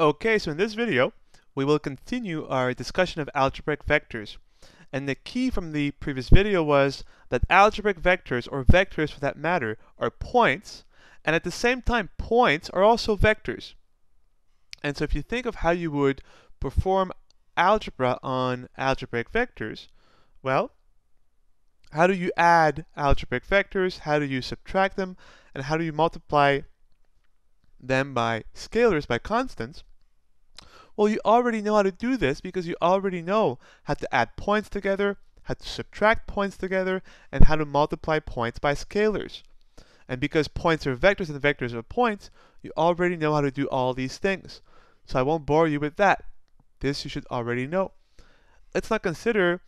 Okay, so in this video, we will continue our discussion of algebraic vectors. And the key from the previous video was that algebraic vectors, or vectors for that matter, are points, and at the same time, points are also vectors. And so if you think of how you would perform algebra on algebraic vectors, well, how do you add algebraic vectors? How do you subtract them? And how do you multiply them by scalars, by constants? Well, you already know how to do this because you already know how to add points together, how to subtract points together, and how to multiply points by scalars. And because points are vectors and vectors are points, you already know how to do all these things. So I won't bore you with that. This you should already know. Let's now consider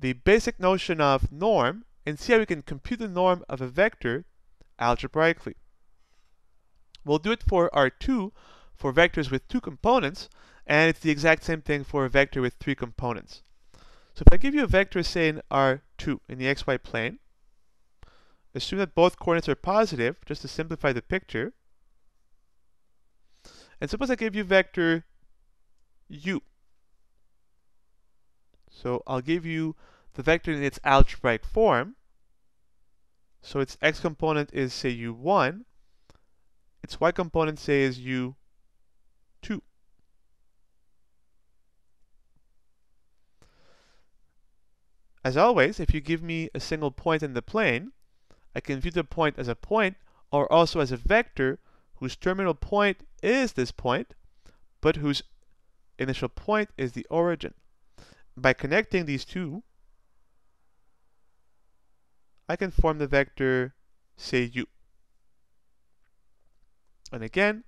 the basic notion of norm and see how we can compute the norm of a vector algebraically. We'll do it for R2 for vectors with two components, and it's the exact same thing for a vector with three components. So if I give you a vector, say in R2 in the xy plane, assume that both coordinates are positive, just to simplify the picture. And suppose I give you vector u. So I'll give you the vector in its algebraic form. So its x component is, say, u1. Its y component, say, is u2. As always, if you give me a single point in the plane, I can view the point as a point or also as a vector whose terminal point is this point, but whose initial point is the origin. By connecting these two, I can form the vector, say, u. And again,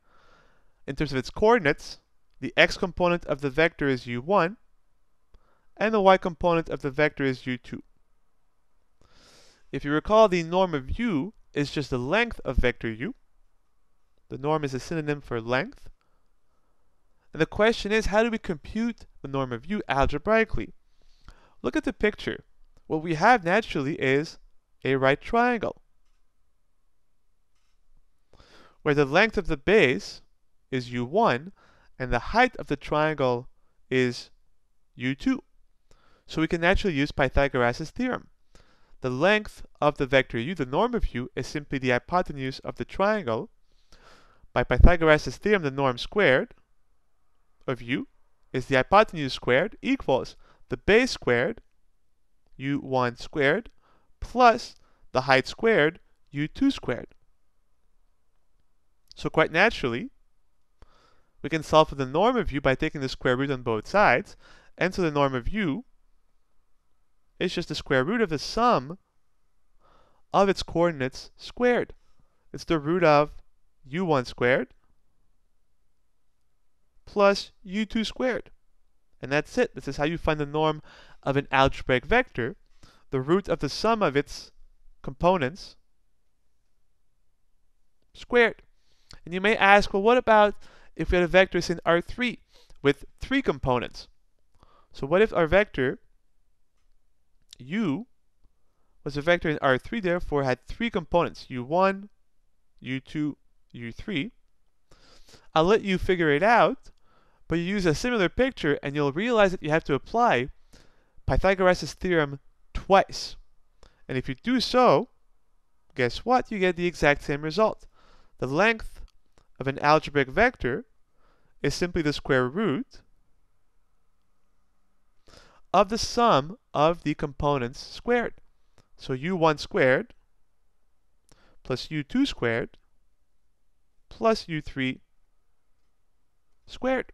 in terms of its coordinates, the x component of the vector is u1, and the y component of the vector is u2. If you recall, the norm of u is just the length of vector u. The norm is a synonym for length. And the question is, how do we compute the norm of u algebraically? Look at the picture. What we have naturally is a right triangle, where the length of the base is u1 and the height of the triangle is u2. So we can naturally use Pythagoras' theorem. The length of the vector u, the norm of u, is simply the hypotenuse of the triangle. By Pythagoras' theorem, the norm squared of u is the hypotenuse squared equals the base squared, u1 squared, plus the height squared, u2 squared. So quite naturally, we can solve for the norm of u by taking the square root on both sides, and so the norm of u is just the square root of the sum of its coordinates squared. It's the root of u1 squared plus u2 squared. And that's it. This is how you find the norm of an algebraic vector, the root of the sum of its components squared. And you may ask, well, what about if we had a vector in R3 with three components? So what if our vector u was a vector in R3, therefore had three components, u1, u2, u3. I'll let you figure it out, but you use a similar picture and you'll realize that you have to apply Pythagoras' theorem twice. And if you do so, guess what? You get the exact same result. The length of an algebraic vector is simply the square root of the sum of the components squared. So u1 squared plus u2 squared plus u3 squared.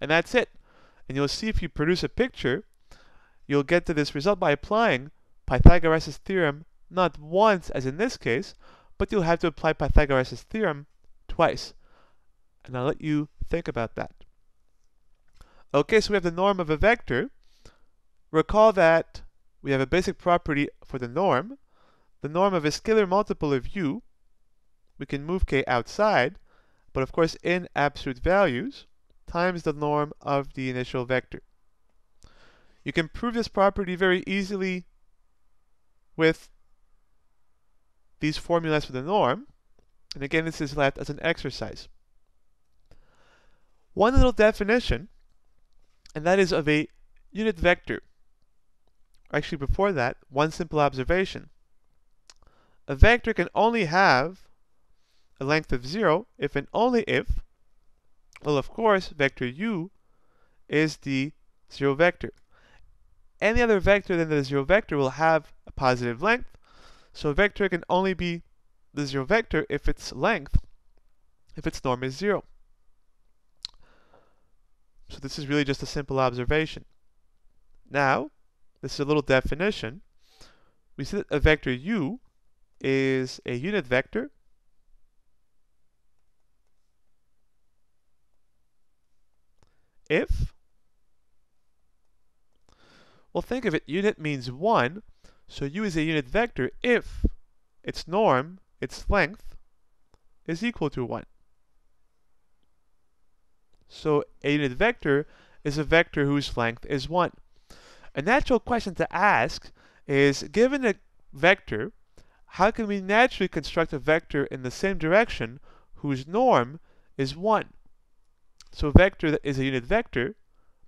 And that's it. And you'll see if you produce a picture, you'll get to this result by applying Pythagoras' theorem not once, as in this case, but you'll have to apply Pythagoras' theorem twice. And I'll let you think about that. Okay, so we have the norm of a vector. Recall that we have a basic property for the norm. The norm of a scalar multiple of u, we can move k outside, but of course in absolute values, times the norm of the initial vector. You can prove this property very easily with these formulas for the norm. And again, this is left as an exercise. One little definition, and that is of a unit vector. Actually, before that, one simple observation. A vector can only have a length of 0 if and only if, well, of course, vector u is the 0 vector. Any other vector than the 0 vector will have a positive length, so a vector can only be the 0 vector if its length, if its norm is 0. So this is really just a simple observation. Now, this is a little definition. We see that a vector u is a unit vector if well think of it unit means 1 so u is a unit vector if its norm its length is equal to 1 so a unit vector is a vector whose length is 1 a natural question to ask is given a vector how can we naturally construct a vector in the same direction whose norm is 1? So a vector that is a unit vector,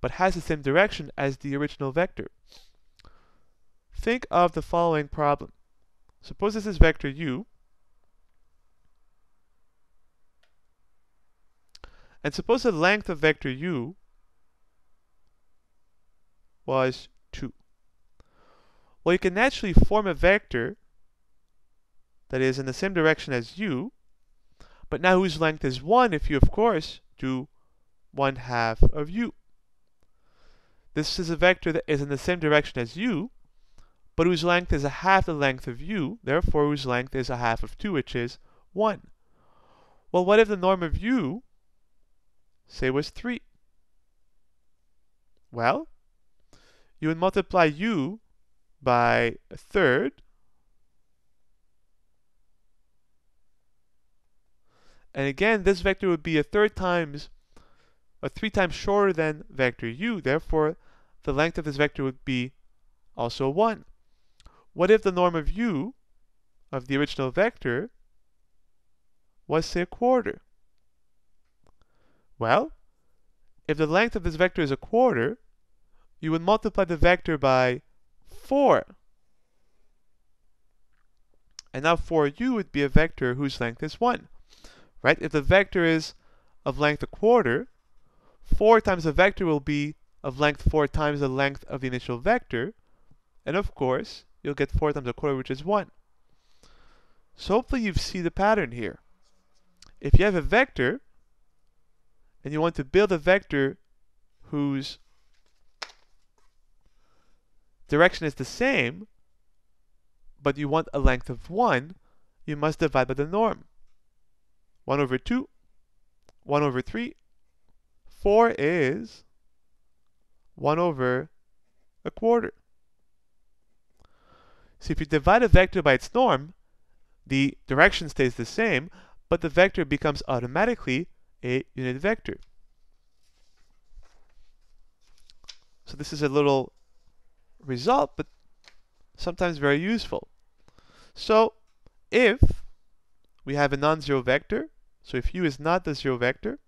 but has the same direction as the original vector. Think of the following problem. Suppose this is vector u, and suppose the length of vector u was 2. Well, you can naturally form a vector that is in the same direction as u, but now whose length is 1 if you, of course, do 1 half of u. This is a vector that is in the same direction as u, but whose length is a half the length of u, therefore whose length is a half of 2, which is 1. Well, what if the norm of u, say, was 3? Well, you would multiply u by a third, And again, this vector would be a third times, a three times shorter than vector u. Therefore, the length of this vector would be also 1. What if the norm of u, of the original vector, was say a quarter? Well, if the length of this vector is a quarter, you would multiply the vector by 4. And now for u would be a vector whose length is 1 right? If the vector is of length a quarter, 4 times the vector will be of length 4 times the length of the initial vector. And of course, you'll get 4 times a quarter, which is 1. So hopefully you see the pattern here. If you have a vector, and you want to build a vector whose direction is the same, but you want a length of 1, you must divide by the norm. 1 over 2, 1 over 3. 4 is 1 over a quarter. So if you divide a vector by its norm, the direction stays the same, but the vector becomes automatically a unit vector. So this is a little result, but sometimes very useful. So if we have a non-zero vector, so if u is not the zero vector,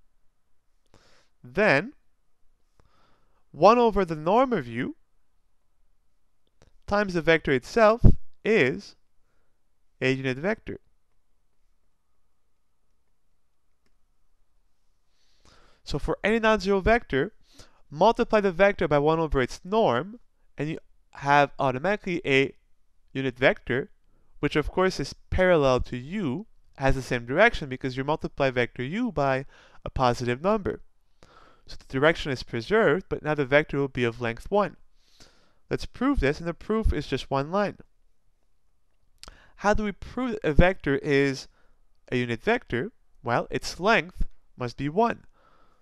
then 1 over the norm of u times the vector itself is a unit vector. So for any non-zero vector, multiply the vector by 1 over its norm, and you have automatically a unit vector, which of course is parallel to u, has the same direction because you multiply vector u by a positive number. So the direction is preserved, but now the vector will be of length 1. Let's prove this, and the proof is just one line. How do we prove that a vector is a unit vector? Well, its length must be 1.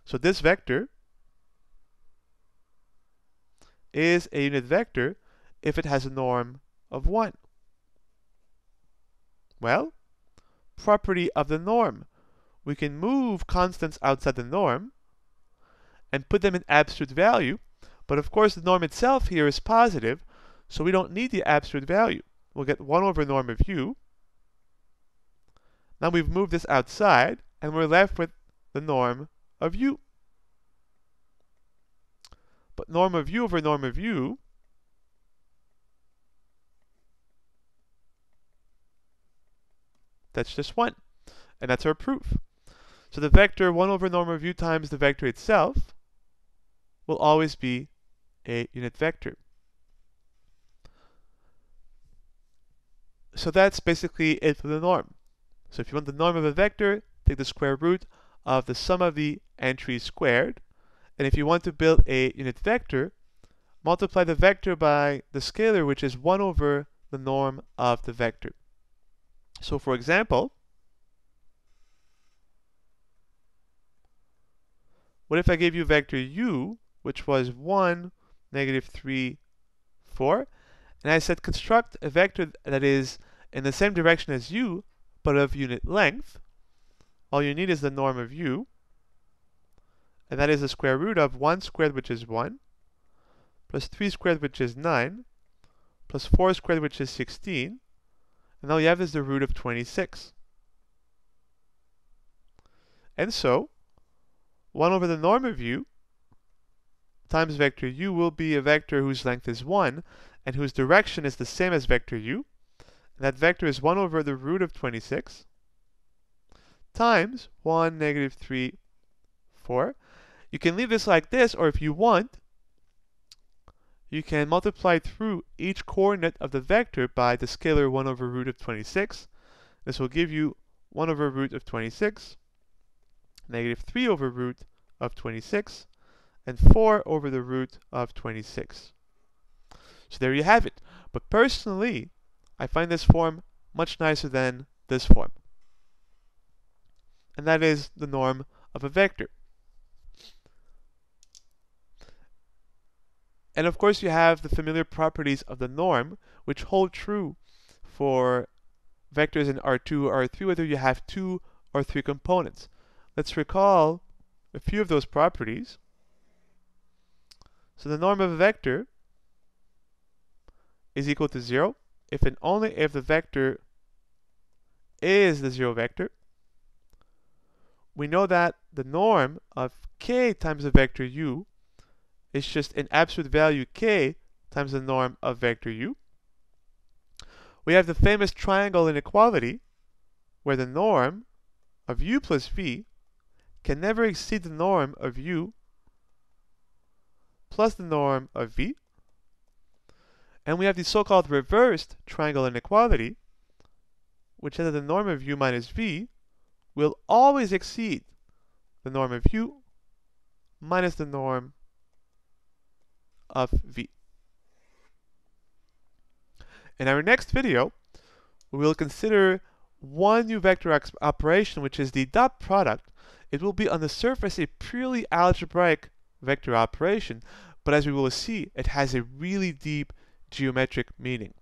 So this vector is a unit vector if it has a norm of 1. Well, property of the norm. We can move constants outside the norm and put them in absolute value, but of course the norm itself here is positive, so we don't need the absolute value. We'll get 1 over norm of u. Now we've moved this outside, and we're left with the norm of u. But norm of u over norm of u, that's just 1. And that's our proof. So the vector 1 over norm of u times the vector itself will always be a unit vector. So that's basically it for the norm. So if you want the norm of a vector, take the square root of the sum of the entries squared. And if you want to build a unit vector, multiply the vector by the scalar, which is 1 over the norm of the vector. So for example, what if I gave you vector u, which was 1, negative 3, 4, and I said construct a vector that is in the same direction as u, but of unit length, all you need is the norm of u, and that is the square root of 1 squared, which is 1, plus 3 squared, which is 9, plus 4 squared, which is 16, and all you have is the root of 26. And so, 1 over the norm of u times vector u will be a vector whose length is 1 and whose direction is the same as vector u. And that vector is 1 over the root of 26 times 1, negative 3, 4. You can leave this like this, or if you want, you can multiply through each coordinate of the vector by the scalar 1 over root of 26. This will give you 1 over root of 26, negative 3 over root of 26, and 4 over the root of 26. So there you have it. But personally, I find this form much nicer than this form and that is the norm of a vector. And of course you have the familiar properties of the norm, which hold true for vectors in R2 or R3, whether you have two or three components. Let's recall a few of those properties. So the norm of a vector is equal to 0 if and only if the vector is the zero vector we know that the norm of k times the vector u is just an absolute value k times the norm of vector u. We have the famous triangle inequality, where the norm of u plus v can never exceed the norm of u plus the norm of v. And we have the so-called reversed triangle inequality, which says that the norm of u minus v will always exceed the norm of u minus the norm of v. In our next video, we will consider one new vector operation, which is the dot product. It will be on the surface a purely algebraic vector operation, but as we will see, it has a really deep geometric meaning.